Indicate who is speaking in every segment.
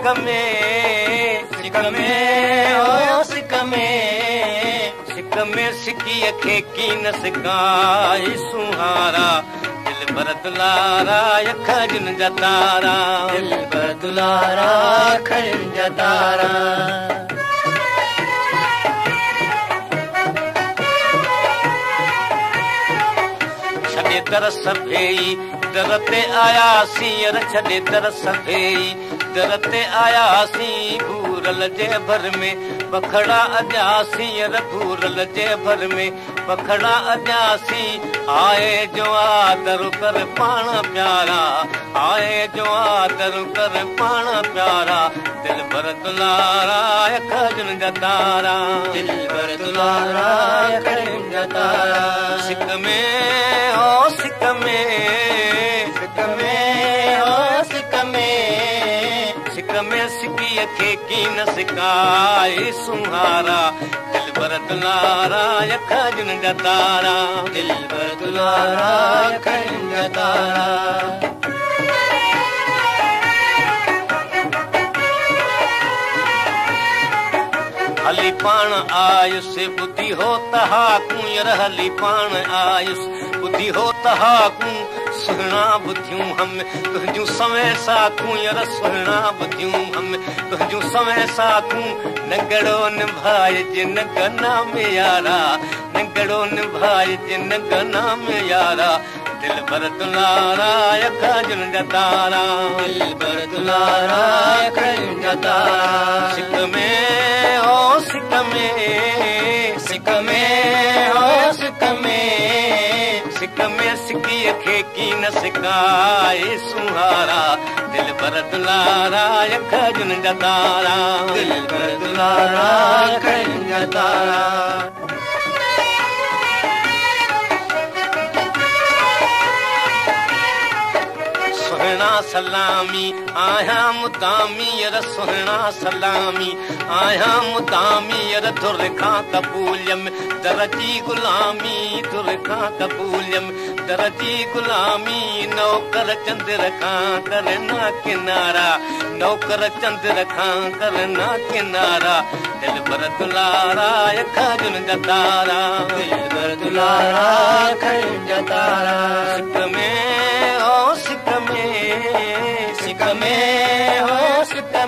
Speaker 1: سڪ ۾ سڪ ۾ سڪ کي نه سڪائي سهارا دل ڀر دلارا کجن جا تارا دل
Speaker 2: ڀر دلارا کجن جا تارا
Speaker 1: ڇڏي در سڀيئي در تي آياسين ڇڏي در سڀيئي در تي آياسين ڀورل جي ڀر ۾ پکڙا اڄاسين ڀورل جي ڀر ۾ پکڙا اڄاسين آئي جو آدر ڪر پاڻ پيارا آئي جو آدر ڪر پاڻ پيارا دل ڀر دلارا کجن جا تارا. دل
Speaker 2: ڀر دلارا کجن جا تارا.
Speaker 1: سڪ ۾ सिक में सिकीअ खे की न सिकाए सुहारा दिल भर दुलारा खजन जा तारा
Speaker 2: दिल भर दुलारा खजन जा तारा
Speaker 1: हली पाण आयुस बुद्धि हो तहा कुंयर हली पाण आयुस बुद्धि हो तहा कूं सुहिणा बुद्धियूं हम तुंहिंजूं समय साखूं यर सुहिणा बुद्धियूं हम तुंहिंजूं समय साखूं नगड़ो निभाए जिन गना में यारा नगड़ो निभाए जिन गना में यारा दिल भर दुलारा जा तारा। दिल
Speaker 2: भर दुलारा तारा।
Speaker 1: सिक में खे की न सिकाए सुहारा। दिल भर दुलारा खजन जा तारा दिल
Speaker 2: भर दुलारा तारा
Speaker 1: سهڻا سلامي آهيان مدامي ير سهڻا سلامي آهيان مدامي ير ڌر کان ڪبوليم درجي گلامي ڌر کان ڪبوليم درجي گلامي نوڪر چندر کان ڪرنا ڪنارا نوڪر چندر کان ڪرنا ڪنارا دل ڀر دلارا کجن جا تارا دل
Speaker 2: ڀر دلارا کجن جا تارا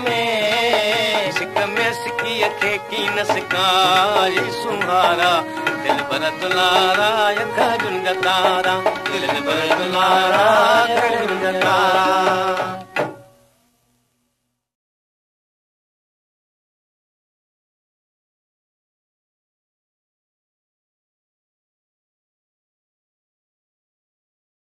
Speaker 2: में
Speaker 1: सिक में सिकीअ खे की न सिकाए सुहारा दिल भर दुलारा खजन जा तारा दिल भर दुलारा खजन जा तारा